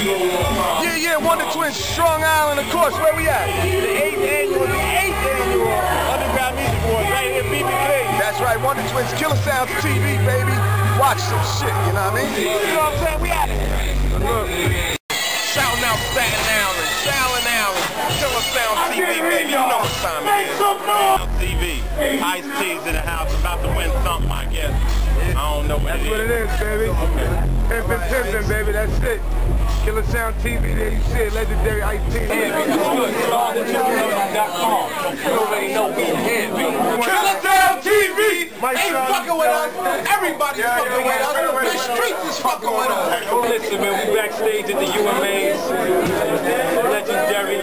Yeah, yeah, Wonder Twins, Strong Island, of course. Where we at? The eighth annual, the eighth annual Underground Music Awards, right here, BB King. That's right, Wonder Twins, Killer Sounds TV, baby. Watch some shit, you know what I mean? You know what I'm saying? We out here. Look. Shouting out Staten Island, Shouting Island, Killer Sound TV, baby. You know what time it is. TV, Ice T's in the house, about to win something, I guess. I don't know what That's it what it is. is, baby. Pimpin', pimpin', baby, that's it. Killer Sound TV, there you see it, legendary Ice T. Killer Sound TV ain't fucking with us. Everybody's Yeah, fucking yeah, with us. yeah, The streets is fucking with us. Listen, man, we backstage at the UMAs. Legendary.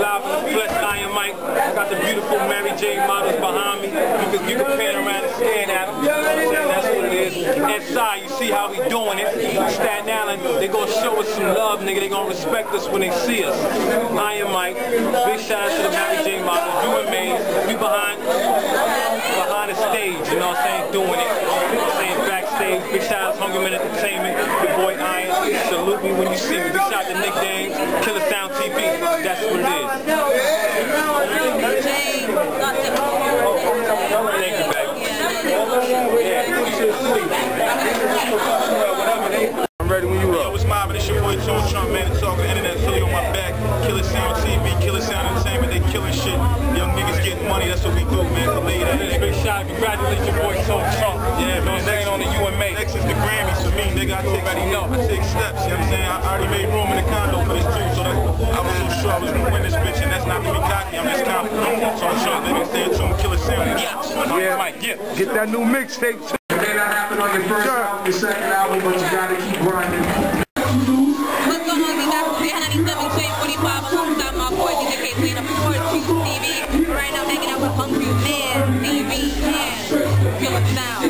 Live in the flesh, Iron Mike. Got the beautiful Mary Jane models behind me. You can, you can pan around and stand at them. You know what I'm saying? That's what it is. Inside, you see how we doing it. Island, they gonna show us some love, nigga. They gonna respect us when they see us. Iron Mike. Big shout out to the Mary Jane models. UMAs. We behind, behind the stage, you know what I'm saying? Doing it. You know what I'm saying? Backstage. Big shout out to Hungry Man Entertainment. Your boy Iron. Salute me when you see me. Big shout out to Nick Dames. Killer Sound TV. That's what it is. Thank you, baby. Big shot. Congratulations, your boy Tone Trump. Yeah, man. Next on the UMA. Next is the Grammys for me, nigga. I take, already know. I take steps. You know what I'm saying? I already made room in the condo for this too, so that I was so sure I was gonna win this bitch, and that's not to be cocky. I'm just confident. So I'm sure niggas stay tuned. Killer Sound. Yeah. Yeah. Mike, yeah. Get that new mixtape. It may not happen on your first album, your second album, but you gotta keep grinding. What's going on? We got 397 Shade now.